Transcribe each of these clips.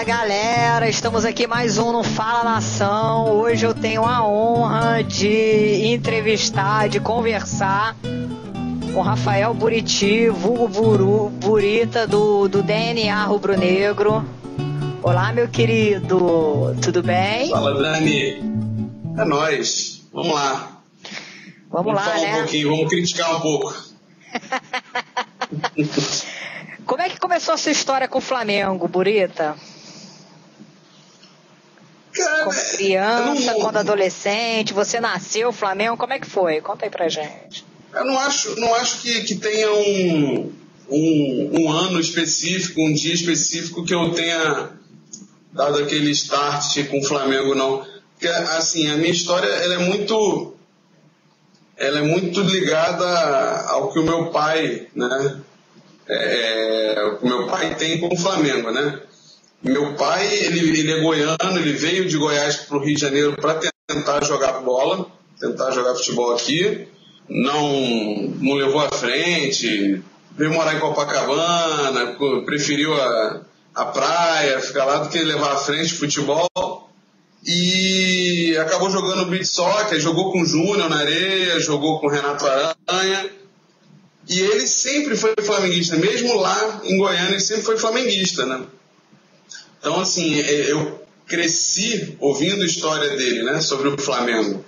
Fala galera, estamos aqui mais um no Fala Nação. Hoje eu tenho a honra de entrevistar, de conversar com Rafael Buriti, vulgo Buru, Burita do, do DNA Rubro Negro. Olá, meu querido, tudo bem? Fala, Dani. É nóis. Vamos lá. Vamos, vamos lá, falar né? um pouquinho, vamos criticar um pouco. Como é que começou a sua história com o Flamengo, Burita? Cara, Como criança, não, quando adolescente, você nasceu Flamengo, como é que foi? Conta aí pra gente. Eu não acho, não acho que, que tenha um, um, um ano específico, um dia específico que eu tenha dado aquele start com o Flamengo, não. Porque, assim, a minha história ela é muito ela é muito ligada ao que o meu pai, né, é, o meu pai tem com o Flamengo, né? Meu pai, ele, ele é goiano, ele veio de Goiás para o Rio de Janeiro para tentar jogar bola, tentar jogar futebol aqui, não, não levou à frente, veio morar em Copacabana, preferiu a, a praia, ficar lá do que levar à frente futebol. E acabou jogando beat soccer, jogou com o Júnior na areia, jogou com o Renato Aranha. E ele sempre foi flamenguista, mesmo lá em Goiânia, ele sempre foi flamenguista, né? Então, assim, eu cresci ouvindo a história dele, né, sobre o Flamengo.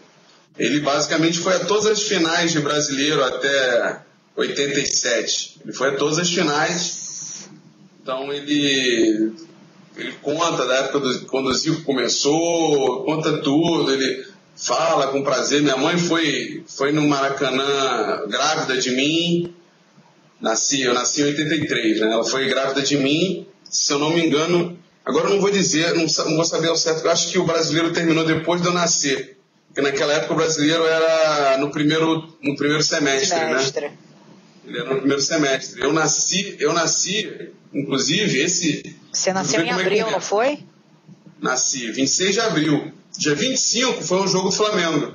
Ele basicamente foi a todas as finais de brasileiro até 87. Ele foi a todas as finais. Então, ele, ele conta da época do, quando o Zico começou, conta tudo, ele fala com prazer. Minha mãe foi, foi no Maracanã grávida de mim. Nasci, eu nasci em 83, né? Ela foi grávida de mim, se eu não me engano. Agora eu não vou dizer, não, não vou saber ao certo. Eu acho que o brasileiro terminou depois de eu nascer. Porque naquela época o brasileiro era no primeiro, no primeiro semestre, semestre. né? Ele era no primeiro semestre. Eu nasci, eu nasci, inclusive, esse. Você nasceu em abril, é não foi? Nasci, 26 de abril. Dia 25 foi um jogo do Flamengo.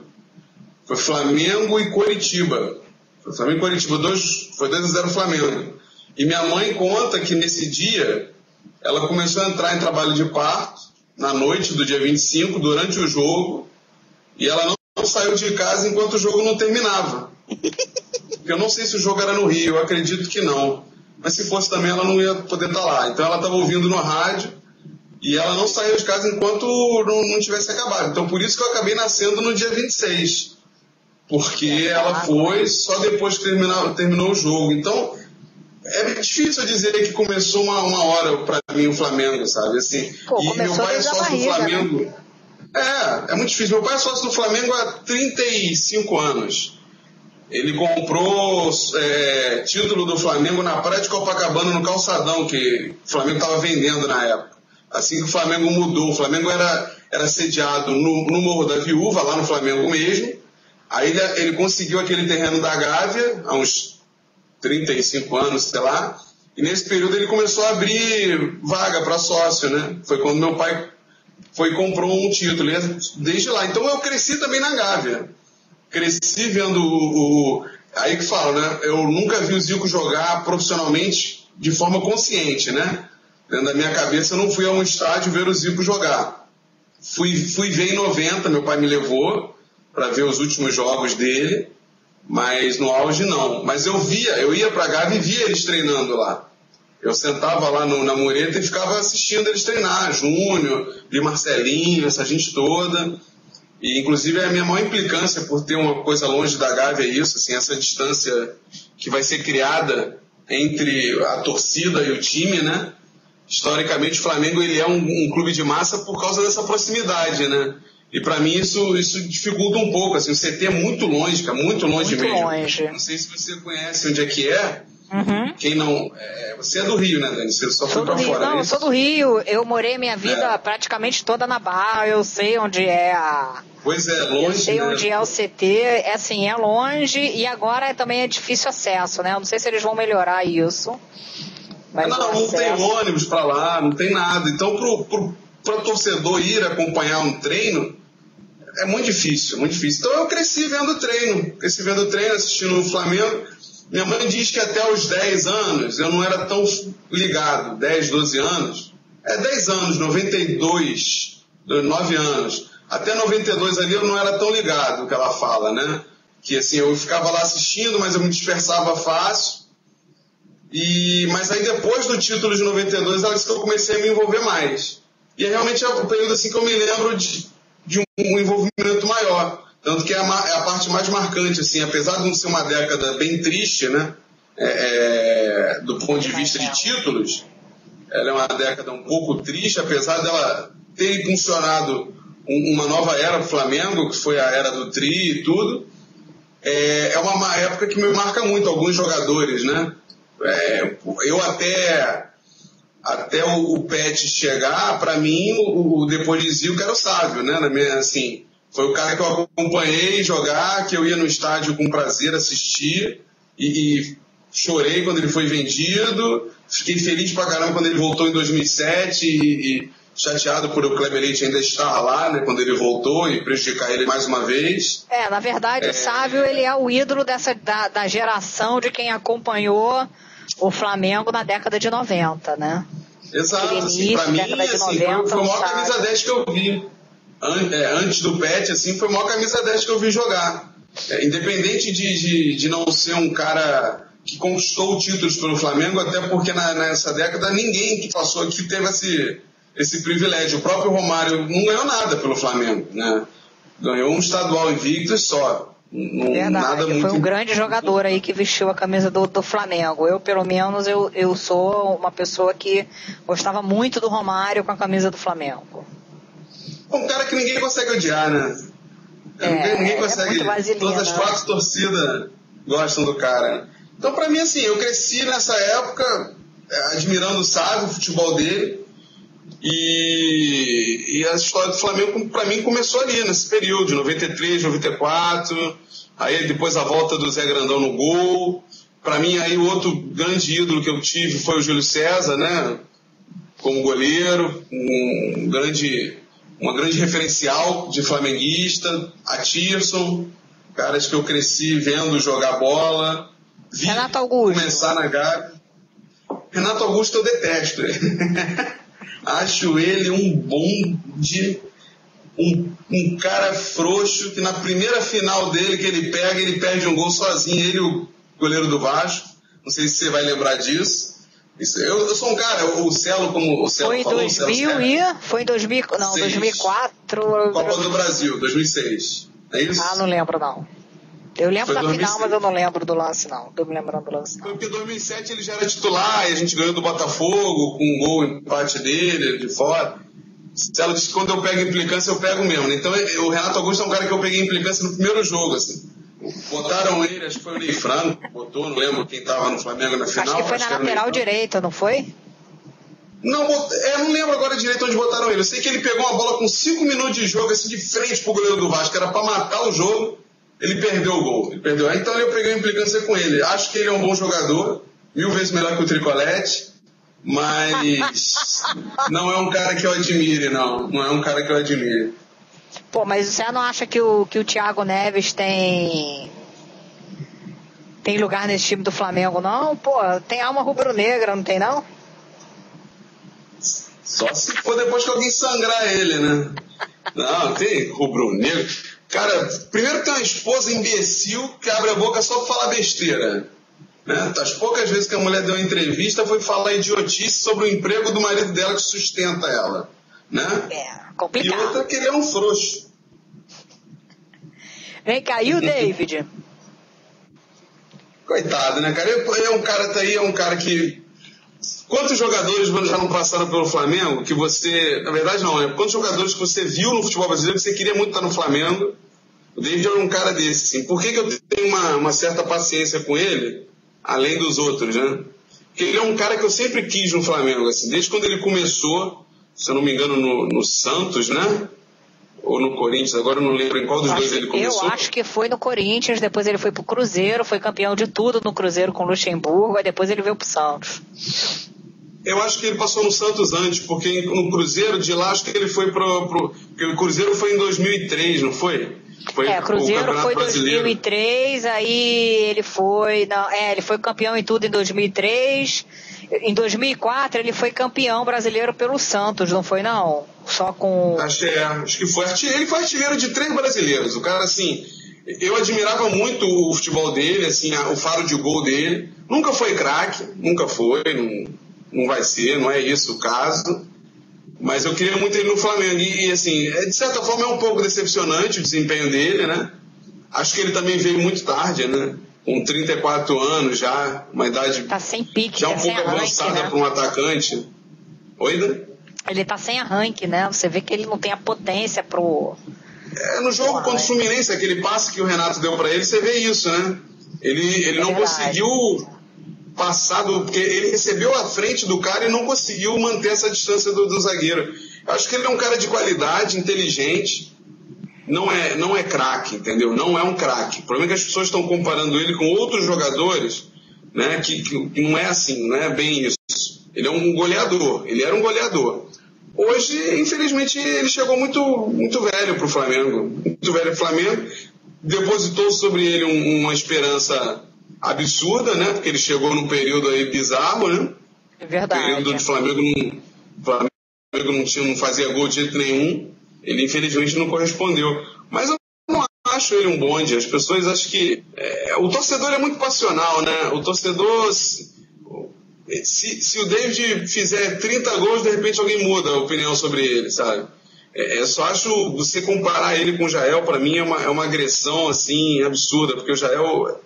Foi Flamengo e Coritiba. Foi Flamengo e Coritiba, dois, foi 2 a 0 Flamengo. E minha mãe conta que nesse dia ela começou a entrar em trabalho de parto na noite do dia 25, durante o jogo, e ela não, saiu de casa enquanto o jogo não terminava. Porque eu não sei se o jogo era no Rio, eu acredito que não. Mas se fosse também, ela não ia poder estar lá. Então ela estava ouvindo no rádio e ela não saiu de casa enquanto não, não tivesse acabado. Então por isso que eu acabei nascendo no dia 26. Porque ela foi só depois que terminou, terminou o jogo. Então é difícil dizer que começou uma, uma hora para mim o Flamengo, sabe? Assim, Pô, e meu pai é sócio barriga, do Flamengo. Né? É, é muito difícil. Meu pai é sócio do Flamengo há 35 anos. Ele comprou é, título do Flamengo na praia de Copacabana, no calçadão, que o Flamengo estava vendendo na época. Assim que o Flamengo mudou, o Flamengo era, era sediado no, no Morro da Viúva, lá no Flamengo mesmo. Aí ele, ele conseguiu aquele terreno da Gávea, há uns 35 anos, sei lá. E nesse período ele começou a abrir vaga para sócio, né? Foi quando meu pai foi comprou um título, desde lá. Então eu cresci também na Gávea. Cresci vendo o, o, Aí que falo, né? Eu nunca vi o Zico jogar profissionalmente de forma consciente, né? Dentro da minha cabeça eu não fui a um estádio ver o Zico jogar. Fui, fui ver em 90, meu pai me levou para ver os últimos jogos dele, mas no auge não. Mas eu via, eu ia para Gávea e via eles treinando lá. Eu sentava lá no, na mureta e ficava assistindo eles treinar, Júnior, de Marcelinho, essa gente toda. E inclusive a minha maior implicância por ter uma coisa longe da Gávea é isso, assim, essa distância que vai ser criada entre a torcida e o time, né? Historicamente o Flamengo ele é um, um clube de massa por causa dessa proximidade, né? E para mim isso, isso dificulta um pouco, assim, o CT é muito longe, cara, muito longe muito mesmo. Longe. Não sei se você conhece onde é que é, Uhum. quem não. É, você é do Rio, né, Dani? Você só foi pra Rio. fora. Não, é eu sou do Rio. Eu morei minha vida É. praticamente toda na Barra. Eu sei onde é a. Pois é, Eu longe. sei né? onde é o CT. É assim, é longe e agora também é difícil acesso, né? Eu não sei se eles vão melhorar isso. Mas não, não tem ônibus pra lá, não tem nada. Então, pro, pro, pro torcedor ir acompanhar um treino, é muito difícil, muito difícil. Então, eu cresci vendo treino, cresci vendo treino, assistindo o Flamengo. Minha mãe diz que até os 10 anos eu não era tão ligado, 10, 12 anos. É 10 anos, 92, 9 anos. Até 92 ali eu não era tão ligado o que ela fala, né? Que assim, eu ficava lá assistindo, mas eu me dispersava fácil. E, mas aí depois do título de 92, ela disse que eu comecei a me envolver mais. E é realmente é o período assim que eu me lembro de, de um, envolvimento maior. Tanto que é a, é a, parte mais marcante, assim, apesar de não ser uma década bem triste, né? É, é do ponto de vista de títulos, ela é uma década um pouco triste, apesar dela ter impulsionado um, uma nova era para o Flamengo, que foi a era do Tri e tudo. É, é uma época que me marca muito alguns jogadores, né? É, eu até até o, o Pet chegar, para mim, o, o depois de era o Sábio, né? Na minha, assim, foi o cara que eu acompanhei jogar, que eu ia no estádio com prazer assistir e, e chorei quando ele foi vendido, fiquei feliz pra caramba quando ele voltou em 2007 e, e chateado por o Kleber Leite ainda estar lá, né, quando ele voltou e prejudicar ele mais uma vez. É, na verdade, é... o Sávio, ele é o ídolo dessa, da, da geração de quem acompanhou o Flamengo na década de 90, né? Exato, assim, pra mim, assim, 90, foi, foi a maior camisa 10 que eu vi. É, antes do Pet, assim, foi a maior camisa 10 que eu vi jogar. É, independente de, de, de não ser um cara que conquistou títulos pelo Flamengo, até porque na, nessa década ninguém que passou aqui teve esse, esse privilégio. O próprio Romário não ganhou nada pelo Flamengo, né? Ganhou um estadual invicto e só. Não, Verdade, muito... foi um grande jogador aí que vestiu a camisa do, do Flamengo. Eu, pelo menos, eu, eu sou uma pessoa que gostava muito do Romário com a camisa do Flamengo. Um cara que ninguém consegue odiar, né? É, ninguém, consegue. É todas as quatro torcidas gostam do cara. Então, para mim, assim, eu cresci nessa época é, admirando o Sábio, o futebol dele. E, e a história do Flamengo, para mim, começou ali, nesse período, de 93, 94. Aí depois a volta do Zé Grandão no gol. Para mim, aí o outro grande ídolo que eu tive foi o Júlio César, né? Como goleiro, um grande, uma grande referencial de flamenguista. A Tirson, caras que eu cresci vendo jogar bola. Renato Augusto. Começar na Gávea. Renato Augusto eu detesto. Acho ele um bom de um, um, cara frouxo que na primeira final dele que ele pega, ele perde um gol sozinho, ele o goleiro do Vasco. Não sei se você vai lembrar disso. Isso, eu, eu, sou um cara, o Celo, como o Celo foi falou, em 2000 e foi em 2000, não, 2004. Copa do Brasil, 2006. É isso? Ah, não lembro não. Eu lembro da final, mas eu não lembro do lance, não. Tô me lembrando do lance, não. Porque em 2007 ele já era titular e a gente ganhou do Botafogo com um gol empate dele, de fora. Ela disse que quando eu pego implicância, eu pego mesmo. Então o Renato Augusto é um cara que eu peguei implicância no primeiro jogo, assim. Botaram ele, acho que foi o Ney Franco, botou, não lembro quem tava no Flamengo na final. Acho que foi na lateral direita, não foi? Não, é, não lembro agora direito onde botaram ele. Eu sei que ele pegou uma bola com 5 minutos de jogo, assim, de frente pro goleiro do Vasco, era para matar o jogo ele perdeu o gol. Ele perdeu. Então eu peguei a implicância com ele. Acho que ele é um bom jogador, mil vezes melhor que o Tricolete, mas não é um cara que eu admire, não. Não é um cara que eu admire. Pô, mas você não acha que o, que o Thiago Neves tem. tem lugar nesse time do Flamengo, não? Pô, tem alma rubro-negra, não tem não? Só se for depois que alguém sangrar ele, né? Não, tem rubro-negro. Cara, primeiro tem uma esposa imbecil que abre a boca só pra falar besteira. Né? As poucas vezes que a mulher deu uma entrevista foi falar idiotice sobre o emprego do marido dela que sustenta ela. Né? É, complicado. E outra que ele é um frouxo. Vem cá, e o David? Coitado, né, cara? É um cara tá aí, é um cara que. Quantos jogadores já não passaram pelo Flamengo que você. Na verdade, não, né? Quantos jogadores que você viu no futebol brasileiro que você queria muito estar no Flamengo o David é um cara desse, assim. Por que, que eu tenho uma, uma certa paciência com ele, além dos outros, né? Porque ele é um cara que eu sempre quis no Flamengo, assim. Desde quando ele começou, se eu não me engano, no, no Santos, né? Ou no Corinthians, agora eu não lembro em qual dos acho, dois ele começou. Eu acho que foi no Corinthians, depois ele foi pro Cruzeiro, foi campeão de tudo no Cruzeiro com o Luxemburgo, aí depois ele veio pro Santos. Eu acho que ele passou no Santos antes, porque no Cruzeiro de lá acho que ele foi pro. pro porque o Cruzeiro foi em 2003, não foi? Foi é, Cruzeiro foi em 2003, aí ele foi, não, é, ele foi campeão em tudo em 2003 Em 2004 ele foi campeão brasileiro pelo Santos, não foi não? Só com. Acho, é, acho que foi. Ele foi artilheiro de três brasileiros. O cara, assim, eu admirava muito o futebol dele, assim, o faro de gol dele. Nunca foi craque, nunca foi, não, não vai ser, não é isso o caso. Mas eu queria muito ele no Flamengo. E, assim, é, de certa forma é um pouco decepcionante o desempenho dele, né? Acho que ele também veio muito tarde, né? Com 34 anos já, uma idade. Tá sem pique, Já um pouco avançada né? para um atacante. Oi, Dan? Ele tá sem arranque, né? Você vê que ele não tem a potência pro. É, no jogo contra o Fluminense, aquele passe que o Renato deu para ele, você vê isso, né? Ele, ele É não conseguiu passar do. Porque ele recebeu a frente do cara e não conseguiu manter essa distância do, do zagueiro. Eu acho que ele é um cara de qualidade, inteligente. Não é, não é craque, entendeu? Não é um craque. O problema é que as pessoas estão comparando ele com outros jogadores, né? Que, que, que não é assim, não é bem isso. Ele é um goleador. Ele era um goleador. Hoje, infelizmente, ele chegou muito, muito velho para o Flamengo. Muito velho para o Flamengo. Depositou sobre ele um- uma esperança absurda, né? Porque ele chegou num período aí bizarro, né? É O verdade. período de Flamengo não, Flamengo não, tinha, não fazia gol de jeito nenhum. Ele, infelizmente, não correspondeu. Mas eu não acho ele um bonde. As pessoas acham que. é, o torcedor é muito passional, né? O torcedor. Se, se, se o David fizer 30 gols, de repente alguém muda a opinião sobre ele, sabe? É, eu só acho você comparar ele com o Jael, para mim, é uma, é uma agressão assim absurda, porque o Jael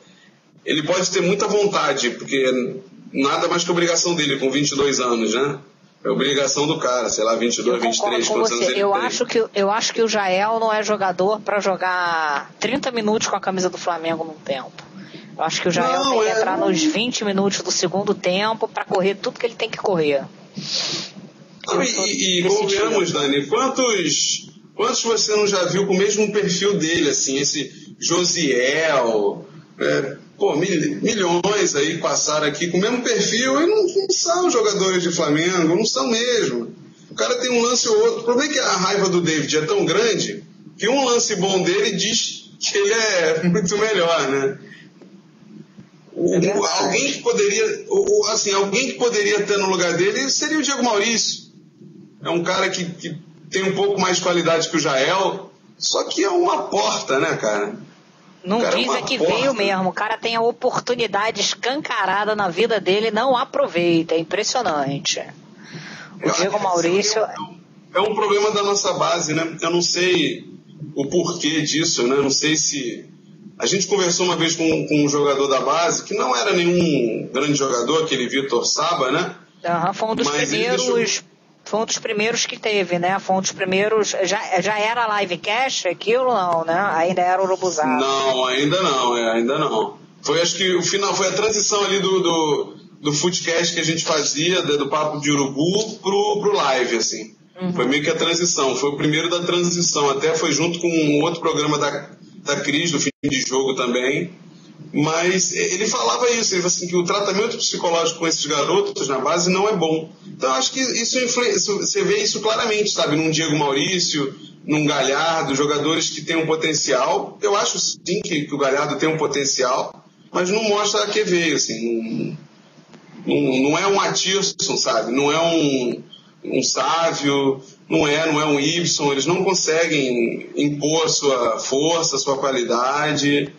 ele pode ter muita vontade, porque nada mais que obrigação dele com 22 anos, né? É obrigação do cara, sei lá, 22, Eu concordo 23, com quantos anos você. ele Eu tem. acho, que, eu acho que o Jael não é jogador para jogar 30 minutos com a camisa do Flamengo num tempo. Eu acho que o Jael Não, tem que é, entrar nos 20 minutos do segundo tempo para correr tudo que ele tem que correr. Não, e, e convenhamos. Dani, quantos, quantos você não já viu com o mesmo perfil dele, assim, esse Josiel, é, pô, mil- milhões aí passaram aqui com o mesmo perfil e não, não são jogadores de Flamengo, não são mesmo. O cara tem um lance ou outro. O problema é que a raiva do David é tão grande que um lance bom dele diz que ele é muito melhor, né? O- É alguém que poderia, o- assim, alguém que poderia ter no lugar dele seria o Diego Maurício. É um cara que, que tem um pouco mais de qualidade que o Jael, só que é uma porta, né, cara? Não diz é que veio mesmo. O cara tem a oportunidade escancarada na vida dele e não aproveita. É impressionante. O Diego que Maurício. É um, é problema da nossa base, né? Eu não sei o porquê disso, né? Eu não sei se. A gente conversou uma vez com, com um jogador da base que não era nenhum grande jogador, aquele Vitor Saba, né? Aham, foi um dos Mas primeiros. Foi um dos primeiros que teve, né? Foi um dos primeiros. Já, já era livecast aquilo, não, né? Ainda era urubuzado. Não, ainda não, é, ainda não. Foi acho que o final, foi a transição ali do, do, do footcast que a gente fazia, do, do papo de urubu pro, pro live, assim. Foi meio que a transição, foi o primeiro da transição, até foi junto com um outro programa da, da Cris, do fim de jogo também. Mas ele falava isso, ele falou assim, que o tratamento psicológico com esses garotos na base não é bom. Então acho que isso, isso- você vê isso claramente, sabe, num Diego Maurício, num Galhardo, jogadores que têm um potencial. Eu acho sim que, que o Galhardo tem um potencial, mas não mostra a que veio, assim. Não, não, é um Atirson, sabe? Não é um, um Sávio, não é, não é um Y, eles não conseguem impor sua força, sua qualidade.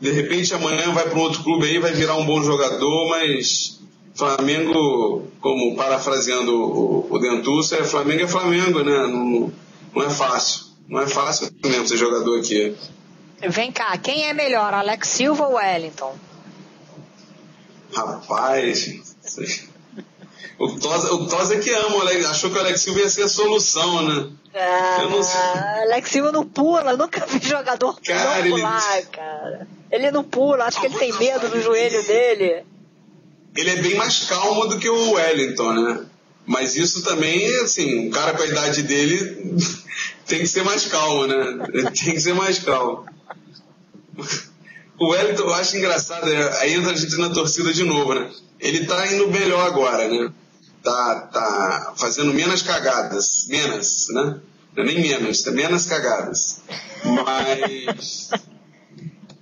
De repente amanhã vai para um outro clube aí, vai virar um bom jogador, mas Flamengo, como parafraseando o, o Dentuço, é Flamengo é Flamengo, né? Não, não é fácil. Não é fácil mesmo ser jogador aqui. Vem cá, quem é melhor, Alex Silva ou Wellington? Rapaz. O Tosa, o Tosa é que ama, o Alex, achou que o Alex Silva ia ser a solução, né? Ah, Eu não sei. Alex Silva não pula, nunca vi jogador Cara, não ele- pular, cara. Ele não pula, acho que ele tem medo do joelho dele. Ele é bem mais calmo do que o Wellington, né? Mas isso também, assim, um cara com a idade dele tem que ser mais calmo, né? Tem que ser mais calmo. O Wellington, eu acho engraçado, é, aí entra a gente na torcida de novo, né? Ele tá indo melhor agora, né? Tá, tá fazendo menos cagadas. Menos, né? É nem menos, é menos cagadas. Mas.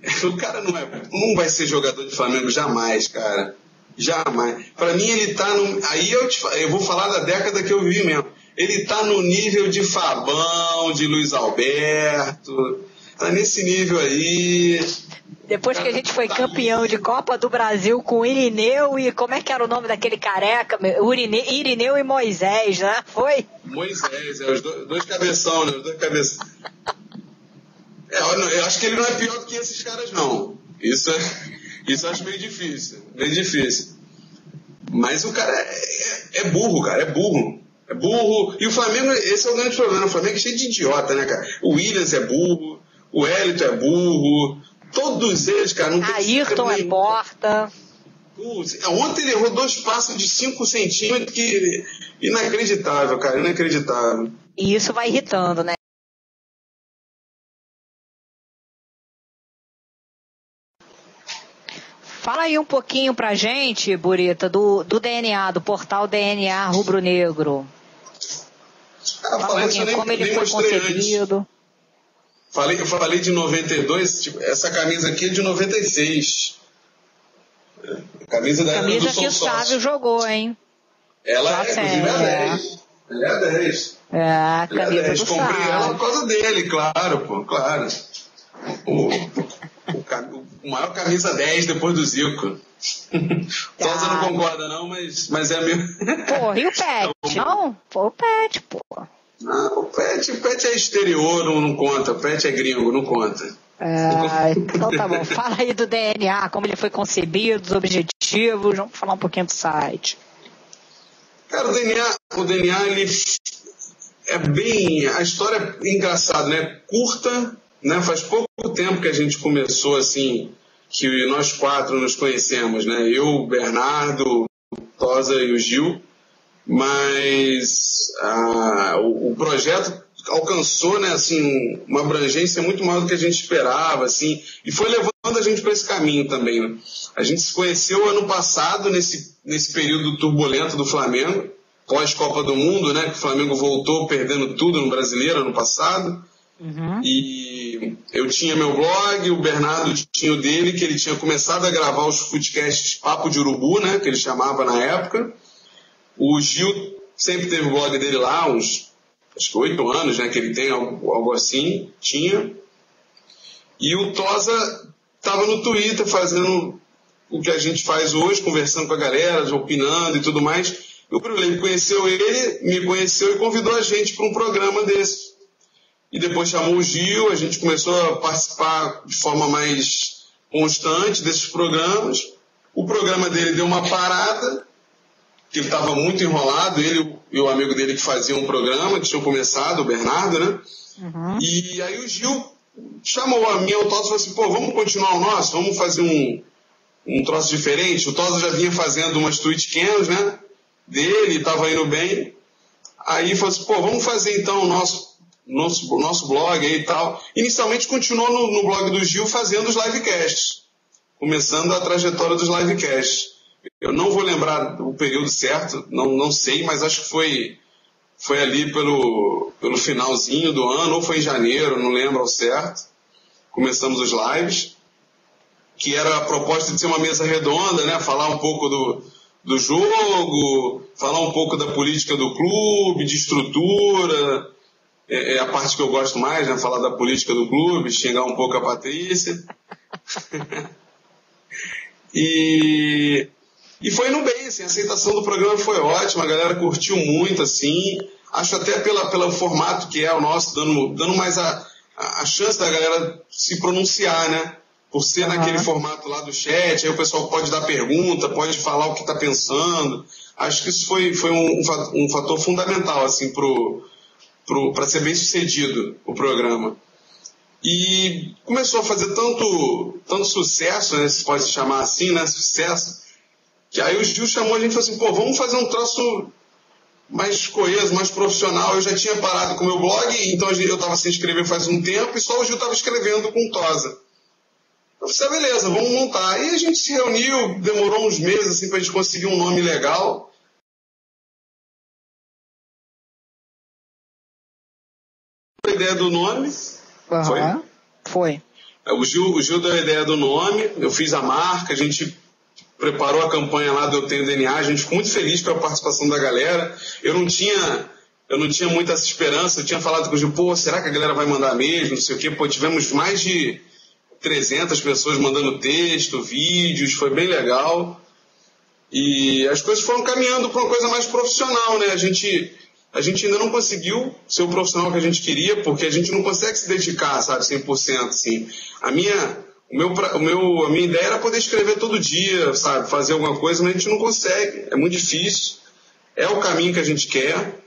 O cara não, é, não vai ser jogador de Flamengo jamais, cara. Jamais. Para mim ele tá no. Aí eu, te, eu vou falar da década que eu vi mesmo. Ele tá no nível de Fabão, de Luiz Alberto. Tá nesse nível aí. Depois que a gente foi campeão de Copa do Brasil com Irineu e como é que era o nome daquele careca? Irineu, Irineu e Moisés, né? Foi? Moisés, é, os dois, dois cabeção, né? Os dois cabeção. É, eu acho que ele não é pior do que esses caras, não. Isso, é, isso eu acho meio difícil. Meio difícil. Mas o cara é, é, é burro, cara, é burro. É burro. E o Flamengo, esse é o grande problema. O Flamengo é cheio de idiota, né, cara? O Williams é burro, o Elito é burro. Todos eles, cara, não tem Ayrton é porta. ontem ele errou dois passos de 5 centímetros que inacreditável, cara, inacreditável. E isso vai irritando, né? Fala aí um pouquinho pra gente, Burita, do, do DNA, do portal DNA Rubro Negro. Ah, Fala um pouquinho como ele foi concebido. Antes. Falei, eu falei de 92, tipo, essa camisa aqui é de 96. É, camisa da camisa que o Sávio jogou, hein? Ela Já é, inclusive é a 10. Ela é a 10. É, a camisa é a 10. do Comprei Sávio. ela por causa dele, claro, pô, claro. O, o, o maior camisa 10 depois do Zico. Tá. Tosa não concorda não, mas, mas é a mesma. Pô, e o Pet? não? Pô, o Pet, pô. Não, o Pet, o Pet é exterior, não, não conta. O Pet é gringo, não conta. É, então tá bom. Fala aí do DNA, como ele foi concebido, os objetivos, vamos falar um pouquinho do site. Cara, o DNA, o DNA ele é bem. A história é engraçada, né? Curta, né? Faz pouco tempo que a gente começou assim, que nós quatro nos conhecemos, né? Eu, o Bernardo, o Tosa e o Gil. Mas ah, o, o, projeto alcançou né, assim, uma abrangência muito maior do que a gente esperava, assim, e foi levando a gente para esse caminho também. Né? A gente se conheceu ano passado, nesse, nesse período turbulento do Flamengo, pós-Copa do Mundo, né, que o Flamengo voltou perdendo tudo no brasileiro ano passado. Uhum. E eu tinha meu blog, o Bernardo tinha o dele, que ele tinha começado a gravar os podcasts Papo de Urubu, né, que ele chamava na época. O Gil sempre teve o blog dele lá, uns acho que oito anos, né, que ele tem algo, algo assim, tinha. E o Tosa estava no Twitter fazendo o que a gente faz hoje, conversando com a galera, opinando e tudo mais. E o Bruno conheceu ele, me conheceu e convidou a gente para um programa desse. E depois chamou o Gil, a gente começou a participar de forma mais constante desses programas. O programa dele deu uma parada, que ele estava muito enrolado, ele e o amigo dele que fazia um programa, que tinham começado, o Bernardo, né? Uhum. E aí o Gil chamou a mim, o Tosa, e falou assim, pô, vamos continuar o nosso, vamos fazer um, um troço diferente. O Tosa já vinha fazendo umas tweet cams, né? Dele, estava indo bem. Aí falou assim, pô, vamos fazer então o nosso, nosso, nosso blog e tal. Inicialmente continuou no, no blog do Gil fazendo os livecasts. Começando a trajetória dos livecasts. Eu não vou lembrar o período certo, não, não sei, mas acho que foi, foi ali pelo, pelo finalzinho do ano, ou foi em janeiro, não lembro ao certo. Começamos os lives, que era a proposta de ser uma mesa redonda, né? Falar um pouco do, do jogo, falar um pouco da política do clube, de estrutura. É, é a parte que eu gosto mais, né? Falar da política do clube, xingar um pouco a Patrícia. e e foi no bem, assim, a aceitação do programa foi ótima, a galera curtiu muito, assim. Acho até pela, pelo formato que é o nosso, dando, dando mais a, a, chance da galera se pronunciar, né? Por ser uhum. naquele formato lá do chat, aí o pessoal pode dar pergunta, pode falar o que está pensando. Acho que isso foi, foi um, um fator fundamental, assim, pro, para ser bem sucedido o programa. E começou a fazer tanto, tanto sucesso, né, se pode chamar assim, né, sucesso, que aí o Gil chamou a gente e falou assim, pô, vamos fazer um troço mais coeso, mais profissional. Eu já tinha parado com o meu blog, então eu estava sem escrever faz um tempo e só o Gil estava escrevendo com Tosa. Eu falei, ah, beleza, vamos montar. Aí a gente se reuniu, demorou uns meses assim, para a gente conseguir um nome legal. A ideia do nome. Uhum. Foi? Foi. O Gil, o Gil deu a ideia do nome, eu fiz a marca, a gente preparou a campanha lá do Eu Tenho DNA. A gente ficou muito feliz com a participação da galera. Eu não tinha, eu não tinha muita esperança. Eu tinha falado com o Gil, pô, será que a galera vai mandar mesmo? Não sei o quê. Pô, tivemos mais de 300 pessoas mandando texto, vídeos, foi bem legal. E as coisas foram caminhando para uma coisa mais profissional, né? A gente, a gente ainda não conseguiu ser o profissional que a gente queria, porque a gente não consegue se dedicar, sabe, 100%, assim. A minha, o meu, o meu, a minha ideia era poder escrever todo dia, sabe, fazer alguma coisa, mas a gente não consegue, é muito difícil. É o caminho que a gente quer.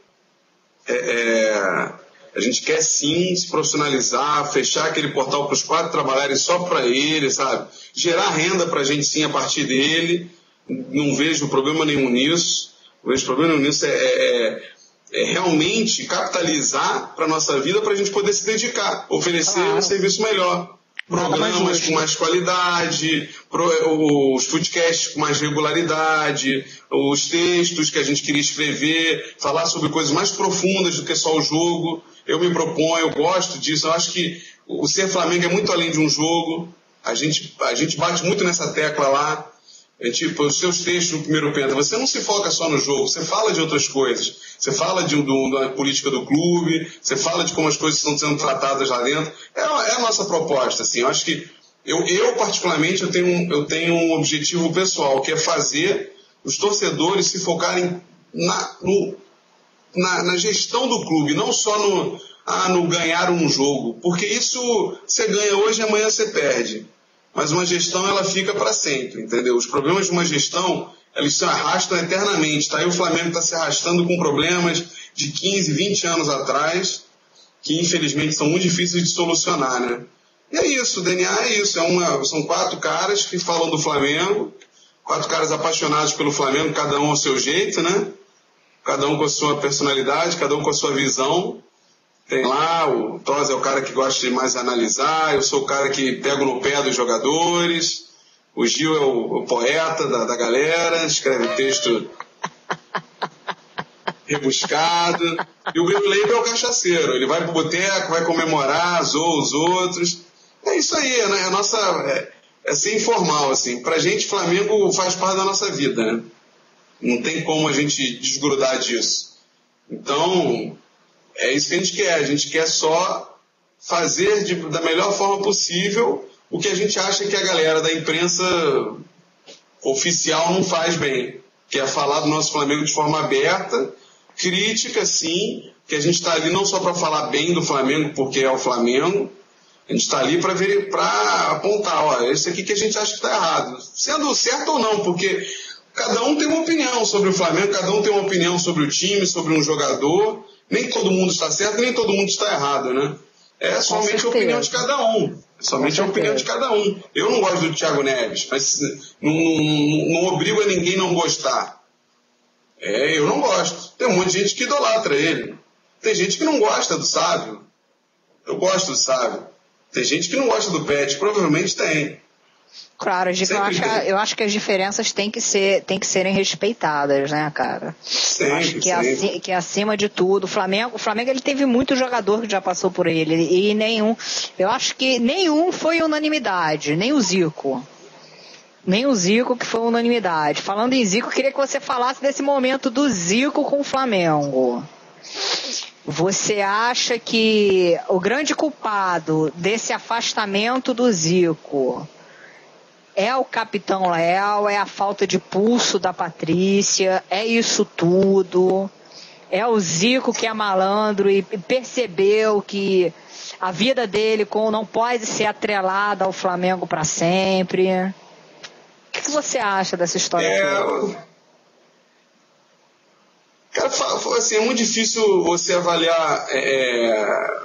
É, é, a gente quer sim se profissionalizar, fechar aquele portal para os quatro trabalharem só para ele, sabe? Gerar renda para a gente sim a partir dele. Não vejo problema nenhum nisso. Não vejo problema nenhum nisso. É, é, é realmente capitalizar para nossa vida para a gente poder se dedicar, oferecer claro. um serviço melhor programas com mais qualidade, os podcasts com mais regularidade, os textos que a gente queria escrever, falar sobre coisas mais profundas do que só o jogo. Eu me proponho, eu gosto disso. Eu acho que o ser Flamengo é muito além de um jogo. A gente, a gente bate muito nessa tecla lá. É tipo, os seus textos no primeiro penta, você não se foca só no jogo, você fala de outras coisas. Você fala de, do, da política do clube, você fala de como as coisas estão sendo tratadas lá dentro. É, é a nossa proposta, assim. Eu acho que eu, eu particularmente, eu tenho, um, eu tenho um objetivo pessoal, que é fazer os torcedores se focarem na, no, na, na gestão do clube, não só no, ah, no ganhar um jogo. Porque isso você ganha hoje e amanhã você perde mas uma gestão ela fica para sempre, entendeu? Os problemas de uma gestão, eles se arrastam eternamente, tá? E o Flamengo está se arrastando com problemas de 15, 20 anos atrás, que infelizmente são muito difíceis de solucionar, né? E é isso, o DNA é isso, é uma, são quatro caras que falam do Flamengo, quatro caras apaixonados pelo Flamengo, cada um ao seu jeito, né? Cada um com a sua personalidade, cada um com a sua visão, tem lá, o Toz é o cara que gosta de mais analisar, eu sou o cara que pego no pé dos jogadores, o Gil é o, o poeta da, da galera, escreve texto rebuscado, e o Leiber é o cachaceiro, ele vai pro boteco, vai comemorar, zoa os outros. É isso aí, né? A nossa. É, é ser informal, assim. Pra gente, Flamengo faz parte da nossa vida, né? Não tem como a gente desgrudar disso. Então, é isso que a gente quer. A gente quer só fazer de, da melhor forma possível o que a gente acha que a galera da imprensa oficial não faz bem, que é falar do nosso Flamengo de forma aberta, crítica, sim, que a gente está ali não só para falar bem do Flamengo, porque é o Flamengo, a gente está ali para ver, para apontar, olha, esse aqui que a gente acha que está errado, sendo certo ou não, porque cada um tem uma opinião sobre o Flamengo, cada um tem uma opinião sobre o time, sobre um jogador, nem todo mundo está certo, nem todo mundo está errado, né? É somente a opinião de cada um. É somente a opinião de cada um. Eu não gosto do Thiago Neves, mas não, não, não obrigo a ninguém não gostar. É, eu não gosto. Tem um monte de gente que idolatra ele. Tem gente que não gosta do sábio. Eu gosto do sábio. Tem gente que não gosta do pet, provavelmente tem. Claro, eu acho, eu acho, que as diferenças têm que, ser, têm que serem respeitadas, né, cara? Sempre, eu acho que, acima, que acima de tudo, o Flamengo, o Flamengo ele teve muito jogador que já passou por ele e nenhum, eu acho que nenhum foi unanimidade, nem o Zico. Nem o Zico que foi unanimidade. Falando em Zico, queria que você falasse desse momento do Zico com o Flamengo. Você acha que o grande culpado desse afastamento do Zico é o capitão Léo, é a falta de pulso da Patrícia, é isso tudo. É o Zico que é malandro e percebeu que a vida dele com não pode ser atrelada ao Flamengo para sempre. O que, que, você acha dessa história? É... Cara, assim, é muito difícil você avaliar. É...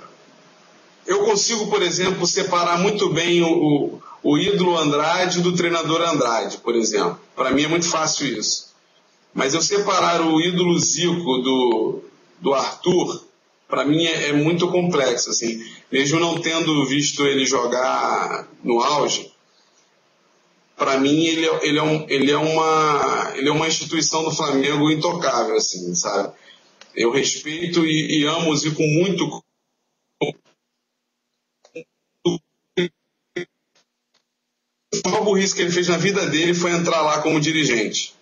Eu consigo, por exemplo, separar muito bem o, o ídolo Andrade do treinador Andrade, por exemplo. Para mim é muito fácil isso. Mas eu separar o ídolo Zico do, do Arthur, para mim é, é, muito complexo. Assim. Mesmo não tendo visto ele jogar no auge, para mim ele, é, ele, é um, ele, é uma, ele é uma instituição do Flamengo intocável, assim, sabe? Eu respeito e, e amo o Zico muito maior burrice que ele fez na vida dele foi entrar lá como dirigente.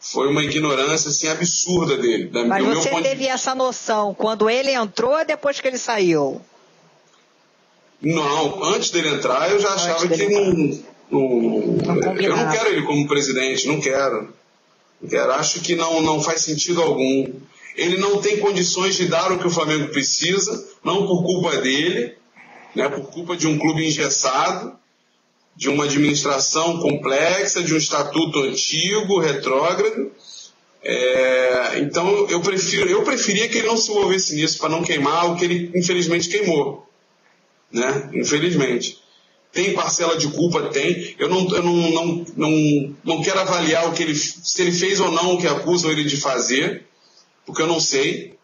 Foi uma ignorância assim absurda dele. Da, Mas você teve de... essa noção quando ele entrou ou depois que ele saiu? Não, antes dele entrar eu já antes achava que não, não, não eu não quero ele como presidente, não quero. Não quero. Acho que não, não faz sentido algum. Ele não tem condições de dar o que o Flamengo precisa, não por culpa dele, né, por culpa de um clube engessado, de uma administração complexa, de um estatuto antigo, retrógrado. É, então eu prefiro, eu preferia que ele não se envolvesse nisso para não queimar o que ele infelizmente queimou, né? Infelizmente. Tem parcela de culpa? Tem. Eu não, eu não, não, não, não quero avaliar o que ele, se ele fez ou não o que acusam ele de fazer, porque eu não sei.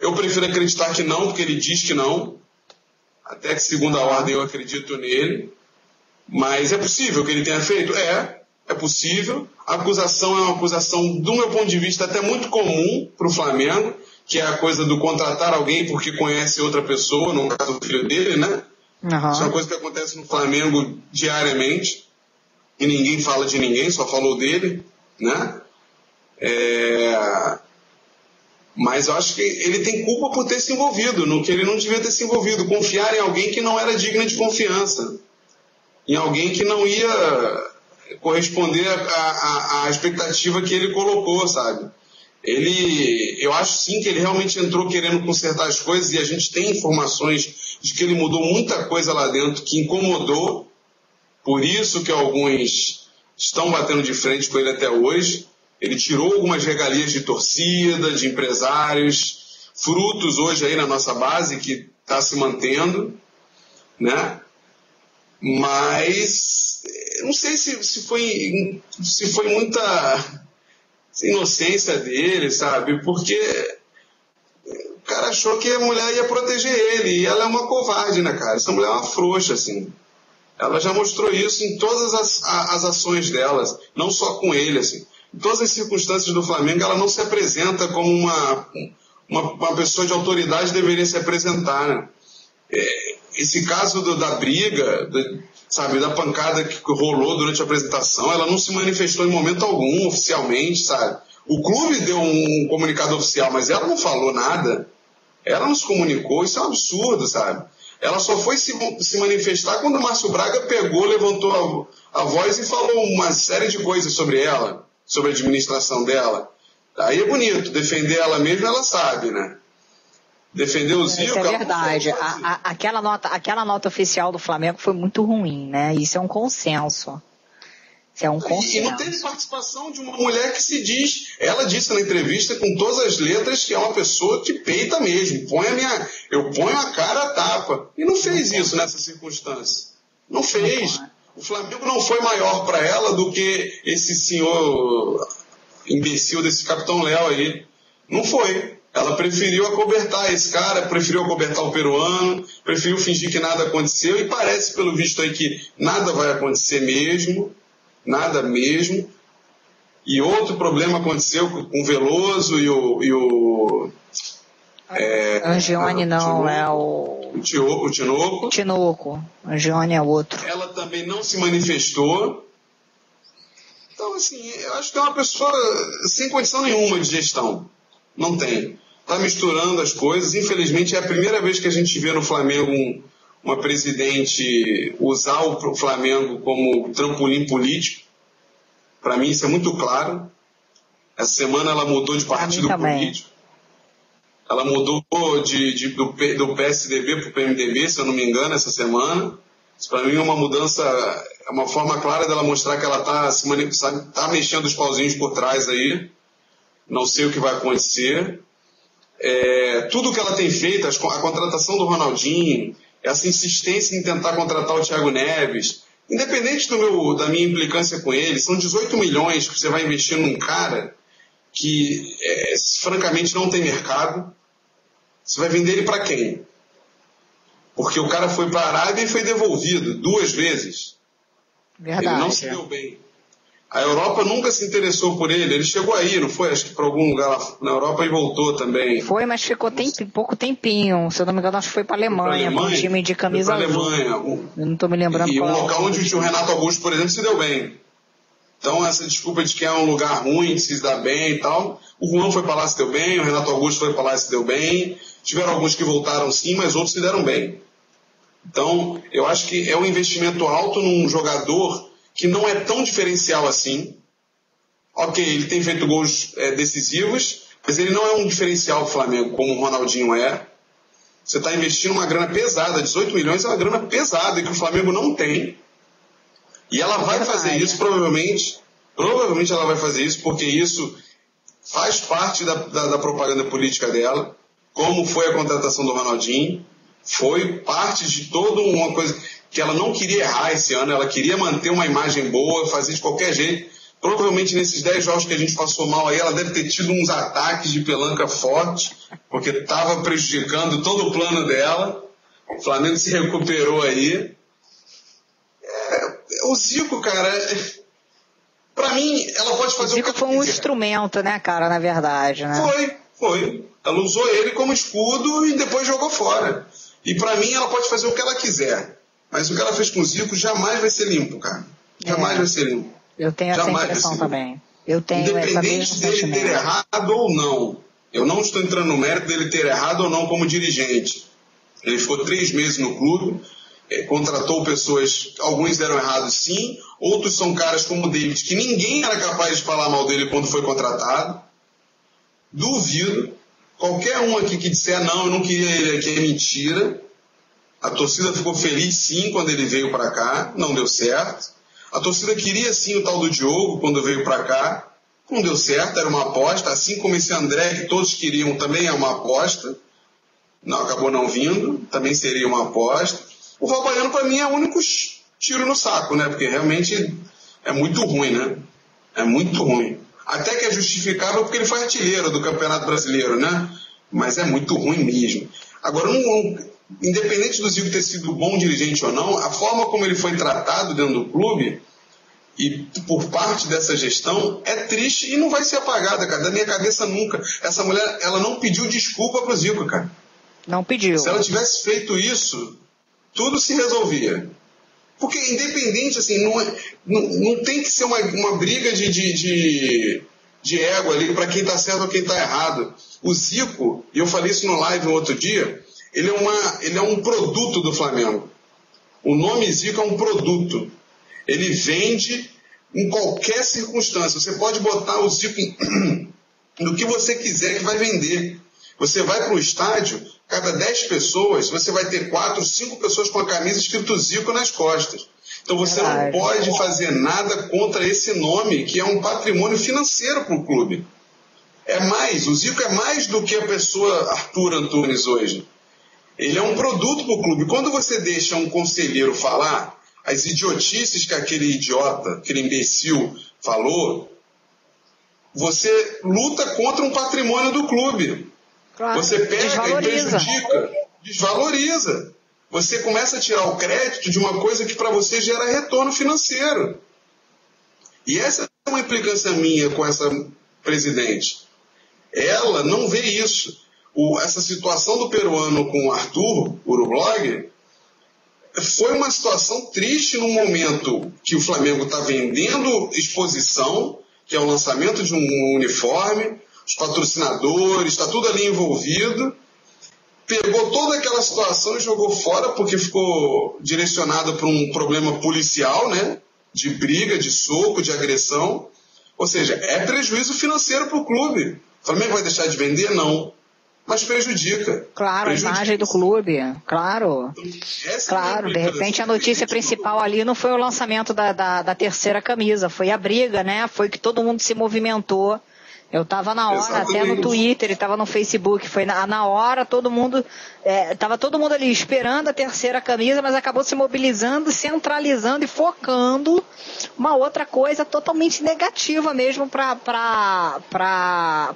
Eu prefiro acreditar que não, porque ele diz que não. Até que, segundo a ordem, eu acredito nele. Mas é possível que ele tenha feito? É, é possível. A acusação é uma acusação, do meu ponto de vista, até muito comum para o Flamengo, que é a coisa do contratar alguém porque conhece outra pessoa, no caso do filho dele, né? Uhum. Isso é uma coisa que acontece no Flamengo diariamente e ninguém fala de ninguém, só falou dele, né? É... Mas eu acho que ele tem culpa por ter se envolvido no que ele não devia ter se envolvido. Confiar em alguém que não era digna de confiança. Em alguém que não ia corresponder à expectativa que ele colocou, sabe? Ele, eu acho sim que ele realmente entrou querendo consertar as coisas e a gente tem informações de que ele mudou muita coisa lá dentro que incomodou. Por isso que alguns estão batendo de frente com ele até hoje. Ele tirou algumas regalias de torcida, de empresários, frutos hoje aí na nossa base que está se mantendo, né? Mas não sei se, se, foi, se foi muita inocência dele, sabe? Porque o cara achou que a mulher ia proteger ele e ela é uma covarde, né, cara? Essa mulher é uma frouxa, assim. Ela já mostrou isso em todas as, as ações delas, não só com ele, assim em todas as circunstâncias do Flamengo, ela não se apresenta como uma, uma, uma pessoa de autoridade deveria se apresentar. Né? Esse caso do, da briga, do, sabe, da pancada que rolou durante a apresentação, ela não se manifestou em momento algum oficialmente, sabe? O clube deu um comunicado oficial, mas ela não falou nada. Ela não se comunicou, isso é um absurdo, sabe? Ela só foi se, se manifestar quando o Márcio Braga pegou, levantou a, a voz e falou uma série de coisas sobre ela sobre a administração dela. Aí é bonito, defender ela mesma ela sabe, né? Defender o Zico. Isso é verdade. A, a, aquela, nota, aquela nota oficial do Flamengo foi muito ruim, né? Isso é um consenso. Isso é um consenso. E não teve participação de uma mulher que se diz, ela disse na entrevista com todas as letras que é uma pessoa que peita mesmo, põe a minha, eu ponho a cara a tapa. E não fez isso nessa circunstância. Não fez. O Flamengo não foi maior para ela do que esse senhor imbecil desse capitão Léo aí. Não foi. Ela preferiu acobertar esse cara, preferiu acobertar o peruano, preferiu fingir que nada aconteceu e parece, pelo visto aí, que nada vai acontecer mesmo, nada mesmo. E outro problema aconteceu com o Veloso e o, e o é, Angione não, é o. O, tio, o Tinoco. Tinoco. Angione é outro. Ela também não se manifestou. Então, assim, eu acho que é uma pessoa sem condição nenhuma de gestão. Não tem. Está misturando as coisas. Infelizmente, é a primeira vez que a gente vê no Flamengo um, uma presidente usar o Flamengo como trampolim político. Para mim, isso é muito claro. Essa semana ela mudou de partido político. Ela mudou de, de do, do PSDB para o PMDB, se eu não me engano, essa semana. Isso para mim é uma mudança, é uma forma clara dela mostrar que ela está se tá mexendo os pauzinhos por trás aí. Não sei o que vai acontecer. É, tudo que ela tem feito, a contratação do Ronaldinho, essa insistência em tentar contratar o Thiago Neves, independente do meu, da minha implicância com ele, são 18 milhões que você vai investir num cara que, é, francamente, não tem mercado. Você vai vender ele para quem? Porque o cara foi para a Arábia e foi devolvido duas vezes. Verdade. Ele não se deu bem. A Europa nunca se interessou por ele. Ele chegou aí, não foi? Acho que para algum lugar na Europa e voltou também. Foi, mas ficou tempo, pouco tempinho. Se eu não me engano, acho que foi para Alemanha, para um time de camisa azul. Alemanha. Eu não estou me lembrando e qual. Um local onde o Renato Augusto, por exemplo, se deu bem. Então essa desculpa de que é um lugar ruim, de se dar bem e tal. O Juan foi para lá se deu bem, o Renato Augusto foi para lá se deu bem. Tiveram alguns que voltaram sim, mas outros se deram bem. Então, eu acho que é um investimento alto num jogador que não é tão diferencial assim. Ok, ele tem feito gols é, decisivos, mas ele não é um diferencial do Flamengo, como o Ronaldinho é. Você está investindo uma grana pesada, 18 milhões é uma grana pesada que o Flamengo não tem. E ela vai fazer isso provavelmente, provavelmente ela vai fazer isso porque isso faz parte da, da, da propaganda política dela, como foi a contratação do Ronaldinho, foi parte de toda uma coisa que ela não queria errar esse ano, ela queria manter uma imagem boa, fazer de qualquer jeito. Provavelmente nesses 10 jogos que a gente passou mal aí, ela deve ter tido uns ataques de pelanca fortes, porque estava prejudicando todo o plano dela. O Flamengo se recuperou aí. É, o Zico, cara, para mim, ela pode fazer o, Zico o que foi um instrumento, né, cara, na verdade, né? Foi, foi. Ela usou ele como escudo e depois jogou fora. E para mim, ela pode fazer o que ela quiser. Mas o que ela fez com o Zico jamais vai ser limpo, cara. Jamais é. vai ser limpo. Eu tenho essa jamais impressão também. Eu tenho Independente dele ter errado ou não. Eu não estou entrando no mérito dele ter errado ou não como dirigente. Ele ficou três meses no clube, é, contratou pessoas, alguns deram errado sim, outros são caras como o David, que ninguém era capaz de falar mal dele quando foi contratado. Duvido. Qualquer um aqui que disser não, eu não queria ele aqui é mentira. A torcida ficou feliz sim quando ele veio para cá, não deu certo. A torcida queria sim o tal do Diogo quando veio para cá, não deu certo, era uma aposta, assim como esse André que todos queriam também é uma aposta. Não acabou não vindo, também seria uma aposta. O Valbaiano para mim é o único tiro no saco, né? Porque realmente é muito ruim, né? É muito ruim. Até que é justificável porque ele foi artilheiro do Campeonato Brasileiro, né? Mas é muito ruim mesmo. Agora, um, independente do Zico ter sido bom dirigente ou não, a forma como ele foi tratado dentro do clube e por parte dessa gestão é triste e não vai ser apagada, cara. Da minha cabeça nunca. Essa mulher, ela não pediu desculpa pro Zico, cara. Não pediu. Se ela tivesse feito isso, tudo se resolvia. Porque independente, assim, não, é, não, não tem que ser uma, uma briga de, de, de, de ego ali para quem está certo ou quem está errado. O Zico, e eu falei isso no live um outro dia, ele é, uma, ele é um produto do Flamengo. O nome Zico é um produto. Ele vende em qualquer circunstância. Você pode botar o Zico em, no que você quiser que vai vender. Você vai para o estádio, cada 10 pessoas, você vai ter 4, 5 pessoas com a camisa escrito Zico nas costas. Então você não pode fazer nada contra esse nome, que é um patrimônio financeiro para o clube. É mais, o Zico é mais do que a pessoa Arthur Antunes hoje. Ele é um produto para o clube. Quando você deixa um conselheiro falar as idiotices que aquele idiota, aquele imbecil falou, você luta contra um patrimônio do clube. Claro, você pega e prejudica, desvaloriza. Você começa a tirar o crédito de uma coisa que para você gera retorno financeiro. E essa é uma implicância minha com essa presidente. Ela não vê isso o, essa situação do peruano com o Arthur, Urublog, foi uma situação triste no momento que o Flamengo está vendendo exposição, que é o lançamento de um uniforme, os patrocinadores, está tudo ali envolvido. Pegou toda aquela situação e jogou fora porque ficou direcionado para um problema policial, né? De briga, de soco, de agressão. Ou seja, é prejuízo financeiro para o clube. O Flamengo vai deixar de vender? Não mas prejudica. Claro, prejudica. a imagem do clube, claro. Essa é claro, é de repente a notícia principal ali não foi o lançamento da, da, da, terceira camisa, foi a briga, né? Foi que todo mundo se movimentou. Eu estava na hora, Exatamente. até no Twitter, estava no Facebook, foi na, na hora, todo mundo, estava é, todo mundo ali esperando a terceira camisa, mas acabou se mobilizando, centralizando e focando uma outra coisa totalmente negativa mesmo para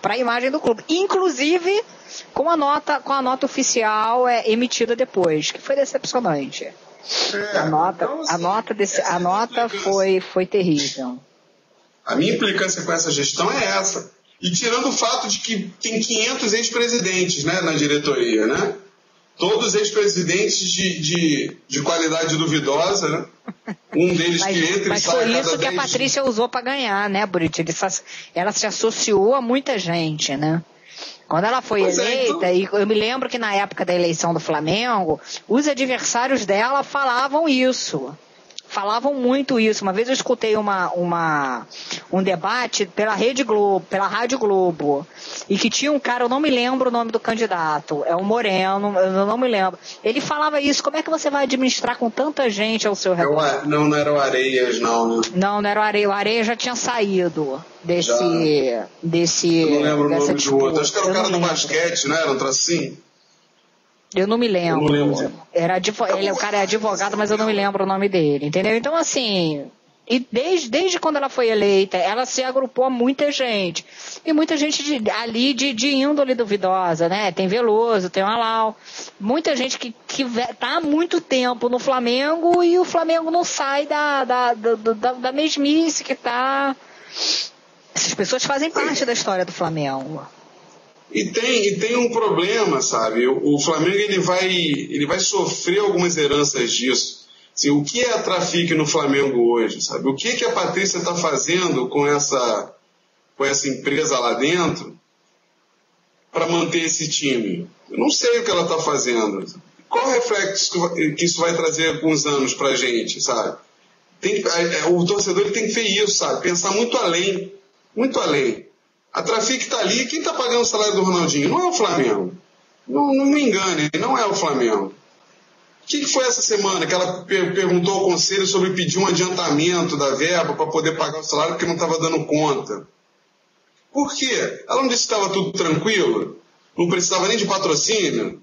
a imagem do clube. Inclusive, com a nota, com a nota oficial é, emitida depois, que foi decepcionante. É, a nota, então, assim, a nota, desse, a nota foi, foi terrível. A minha implicância com essa gestão é essa. E tirando o fato de que tem 500 ex-presidentes né, na diretoria, né? Todos ex-presidentes de, de, de, qualidade duvidosa, né? Um deles mas, que entra mas e sai foi isso que a Patrícia usou para ganhar, né, Buriti? Ela se associou a muita gente, né? Quando ela foi pois eleita, é, então... e eu me lembro que na época da eleição do Flamengo, os adversários dela falavam isso falavam muito isso. Uma vez eu escutei uma, uma, um debate pela Rede Globo, pela Rádio Globo, e que tinha um cara, eu não me lembro o nome do candidato, é um moreno, eu não me lembro. Ele falava isso, como é que você vai administrar com tanta gente ao seu é redor? não, não era o Areias, não, né? Não, não era o Areias. O Areias já tinha saído desse. Já. desse eu não lembro o nome disputa. do outro. Acho que era o cara do basquete, né? Era um tracinho. Eu não me lembro. Não lembro. Era ele, o cara é advogado, mas eu não me lembro o nome dele, entendeu? Então, assim, e desde, desde quando ela foi eleita, ela se agrupou a muita gente. E muita gente de, ali de, de índole duvidosa, né? Tem Veloso, tem o Alau. Muita gente que, que tá há muito tempo no Flamengo e o Flamengo não sai da, da, da, da, da mesmice que tá. Essas pessoas fazem parte da história do Flamengo. E tem, e tem um problema, sabe? O, o, Flamengo ele vai, ele vai sofrer algumas heranças disso. Assim, o que é a Trafique no Flamengo hoje, sabe? O que, que a Patrícia está fazendo com essa, com essa empresa lá dentro para manter esse time? Eu não sei o que ela está fazendo. Qual reflexo que isso vai trazer alguns anos para a gente, sabe? Tem, é, o torcedor tem que ver isso, sabe? Pensar muito além, muito além. A Trafic está ali, quem está pagando o salário do Ronaldinho? Não é o Flamengo. Não, não me engane, não é o Flamengo. O que, que foi essa semana que ela per perguntou ao conselho sobre pedir um adiantamento da verba para poder pagar o salário porque não estava dando conta? Por quê? Ela não disse que estava tudo tranquilo? Não precisava nem de patrocínio?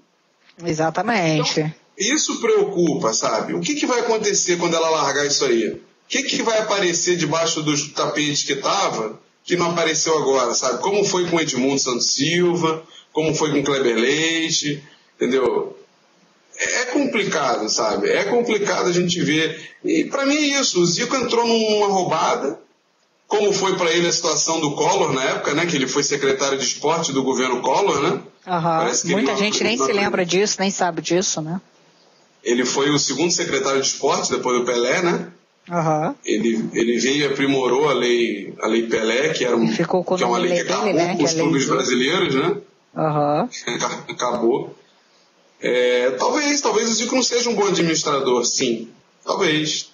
Exatamente. Então, isso preocupa, sabe? O que, que vai acontecer quando ela largar isso aí? O que, que vai aparecer debaixo dos tapetes que estava que não apareceu agora, sabe? Como foi com Edmundo Santos Silva, como foi com Kleber Leite, entendeu? É complicado, sabe? É complicado a gente ver. E para mim é isso. O Zico entrou numa roubada, como foi para ele a situação do Collor na época, né? Que ele foi secretário de esporte do governo Collor, né? Uhum. Muita gente nem se lembra disso, nem sabe disso, né? Ele foi o segundo secretário de esporte depois do Pelé, né? Uhum. Ele, ele veio e aprimorou a lei, a lei Pelé, que, era um, que é uma lei que acabou dele, né? com os é clubes brasileiros, né? Uhum. Acabou. É, talvez, talvez o Zico não seja um bom administrador, sim. Talvez.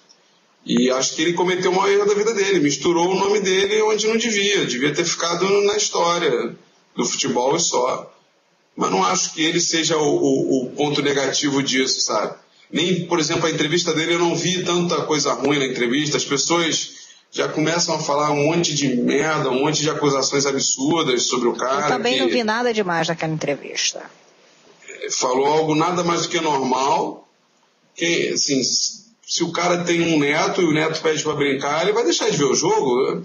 E acho que ele cometeu o maior erro da vida dele. Misturou o nome dele onde não devia. Devia ter ficado na história do futebol e só. Mas não acho que ele seja o, o, o ponto negativo disso, sabe? Nem, por exemplo, a entrevista dele eu não vi tanta coisa ruim na entrevista. As pessoas já começam a falar um monte de merda, um monte de acusações absurdas sobre o cara. Eu também não vi nada demais naquela entrevista. Falou algo nada mais do que normal. Que, assim, se o cara tem um neto e o neto pede para brincar, ele vai deixar de ver o jogo?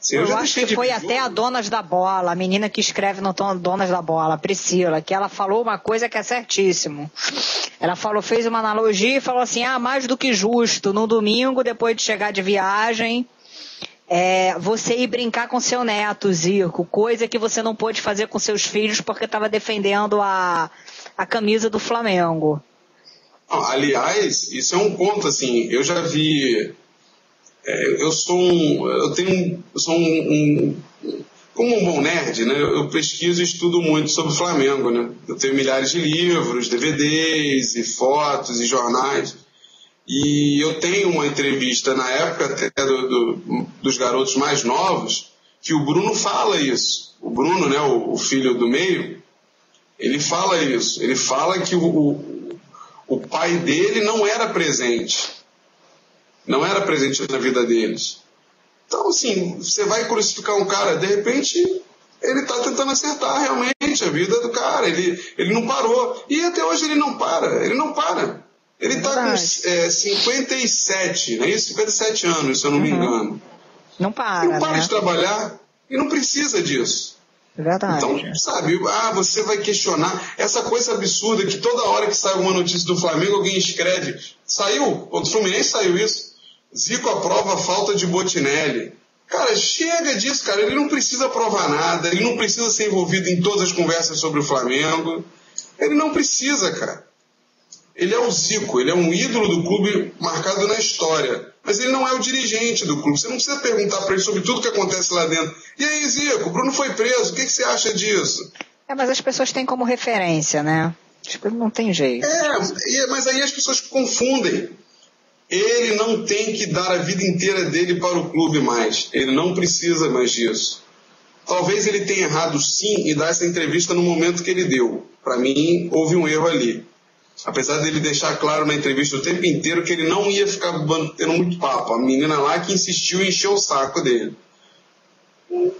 Sim, eu, eu acho que foi até a Donas da Bola, a menina que escreve no Donas da Bola, Priscila, que ela falou uma coisa que é certíssimo. Ela falou, fez uma analogia e falou assim: ah, mais do que justo, no domingo, depois de chegar de viagem, é, você ir brincar com seu neto, Zico, coisa que você não pôde fazer com seus filhos porque estava defendendo a, a camisa do Flamengo. Aliás, isso é um ponto assim, eu já vi é, eu sou um, eu tenho, eu sou um, um, como um bom nerd, né? Eu pesquiso e estudo muito sobre o Flamengo, né? Eu tenho milhares de livros, DVDs e fotos e jornais. E eu tenho uma entrevista na época até do, do, dos garotos mais novos que o Bruno fala isso. O Bruno, né, o, o filho do meio, ele fala isso. Ele fala que o, o, o pai dele não era presente não era presente na vida deles. Então, assim, você vai crucificar um cara, de repente, ele está tentando acertar realmente a vida do cara. Ele, ele não parou. E até hoje ele não para. Ele não para. Ele está com é, 57, né? 57 anos, se eu não uhum. me engano. Não para. Não para né? de trabalhar e não precisa disso. Verdade. Então, sabe, ah, você vai questionar essa coisa absurda que toda hora que sai uma notícia do Flamengo, alguém escreve. Saiu? O Fluminense saiu isso. Zico aprova a falta de Botinelli. Cara, chega disso, cara. Ele não precisa provar nada, ele não precisa ser envolvido em todas as conversas sobre o Flamengo. Ele não precisa, cara. Ele é o Zico, ele é um ídolo do clube marcado na história. Mas ele não é o dirigente do clube. Você não precisa perguntar para ele sobre tudo que acontece lá dentro. E aí, Zico, o Bruno foi preso, o que, que você acha disso? É, mas as pessoas têm como referência, né? Tipo, não tem jeito. É, mas aí as pessoas confundem. Ele não tem que dar a vida inteira dele para o clube mais. Ele não precisa mais disso. Talvez ele tenha errado sim e dar essa entrevista no momento que ele deu. Para mim, houve um erro ali. Apesar dele deixar claro na entrevista o tempo inteiro que ele não ia ficar tendo muito papo. A menina lá que insistiu e encheu o saco dele.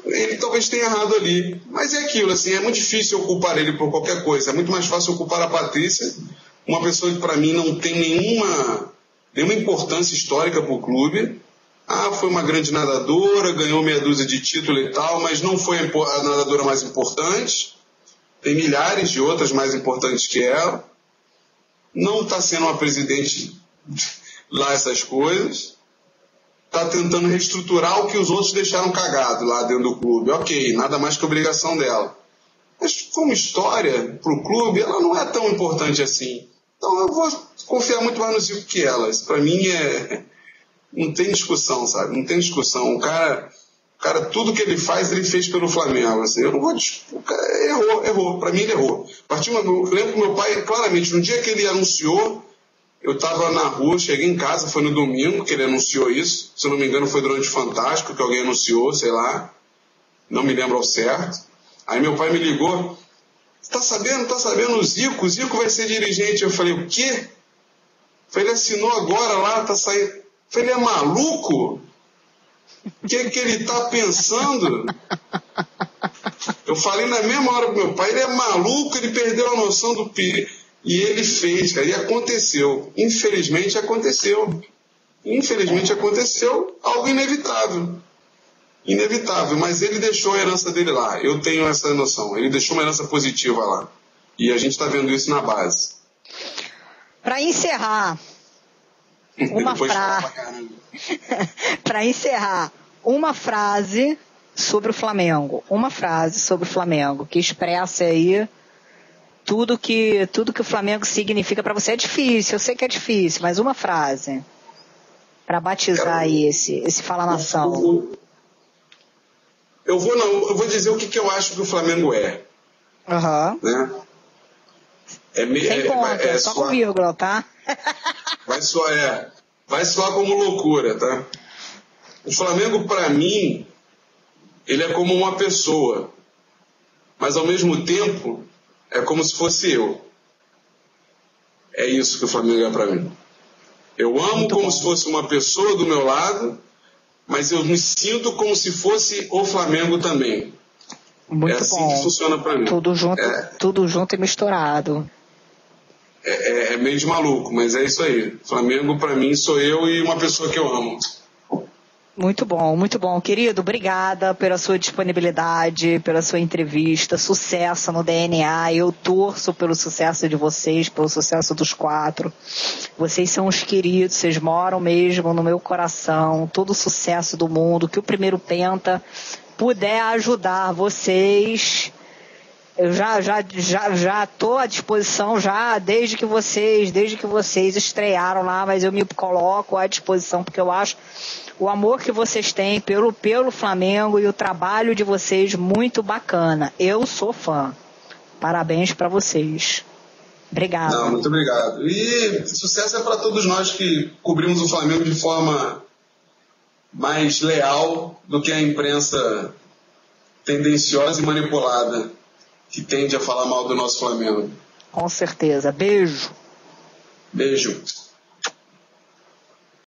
Ele talvez tenha errado ali. Mas é aquilo, assim, é muito difícil ocupar ele por qualquer coisa. É muito mais fácil ocupar a Patrícia, uma pessoa que para mim não tem nenhuma nenhuma importância histórica para o clube. Ah, foi uma grande nadadora, ganhou meia dúzia de título e tal, mas não foi a nadadora mais importante. Tem milhares de outras mais importantes que ela. Não está sendo uma presidente lá essas coisas. Está tentando reestruturar o que os outros deixaram cagado lá dentro do clube. Ok, nada mais que obrigação dela. Mas como história para o clube, ela não é tão importante assim. Então eu vou confiar muito mais no Zico que elas. Para mim é. Não tem discussão, sabe? Não tem discussão. O cara, o cara, tudo que ele faz, ele fez pelo Flamengo. Assim, eu não vou. O cara errou, errou. Para mim, ele errou. Partiu, eu lembro que meu pai, claramente, no dia que ele anunciou, eu estava na rua, cheguei em casa, foi no domingo que ele anunciou isso. Se eu não me engano, foi durante o Fantástico que alguém anunciou, sei lá. Não me lembro ao certo. Aí meu pai me ligou. Tá sabendo? Tá sabendo? O Zico, o Zico vai ser dirigente. Eu falei, o quê? Falei, ele assinou agora lá, tá saindo. Falei, ele é maluco? O que, que ele tá pensando? Eu falei na mesma hora pro meu pai, ele é maluco, ele perdeu a noção do perigo. E ele fez, cara, e aconteceu. Infelizmente aconteceu. Infelizmente aconteceu algo inevitável. Inevitável, mas ele deixou a herança dele lá. Eu tenho essa noção. Ele deixou uma herança positiva lá. E a gente está vendo isso na base. Para encerrar, uma frase. Para encerrar, uma frase sobre o Flamengo. Uma frase sobre o Flamengo que expressa aí tudo que tudo que o Flamengo significa para você. É difícil, eu sei que é difícil, mas uma frase para batizar Cara, aí esse esse fala nação. Eu vou não, eu vou dizer o que, que eu acho que o Flamengo é. Aham. Uhum. Né? É, me, Sem é, conta, é, só soar, com vírgula, tá? vai soar, é, vai soar como loucura, tá? O Flamengo, para mim, ele é como uma pessoa, mas ao mesmo tempo é como se fosse eu. É isso que o Flamengo é para mim. Eu amo Muito como bom. se fosse uma pessoa do meu lado, mas eu me sinto como se fosse o Flamengo também. Muito é assim bom. que funciona para mim. Tudo junto, é, tudo junto e misturado. É, é, é, meio de maluco, mas é isso aí. Flamengo para mim sou eu e uma pessoa que eu amo. Muito bom, muito bom. Querido, obrigada pela sua disponibilidade, pela sua entrevista. Sucesso no DNA. Eu torço pelo sucesso de vocês, pelo sucesso dos quatro. Vocês são os queridos, vocês moram mesmo no meu coração. Todo o sucesso do mundo. Que o primeiro Penta puder ajudar vocês, eu já já já já tô à disposição já desde que vocês desde que vocês estrearam lá, mas eu me coloco à disposição porque eu acho o amor que vocês têm pelo pelo Flamengo e o trabalho de vocês muito bacana. Eu sou fã. Parabéns para vocês. Obrigado. Não, muito obrigado. E sucesso é para todos nós que cobrimos o Flamengo de forma mais leal do que a imprensa tendenciosa e manipulada que tende a falar mal do nosso Flamengo. Com certeza. Beijo. Beijo.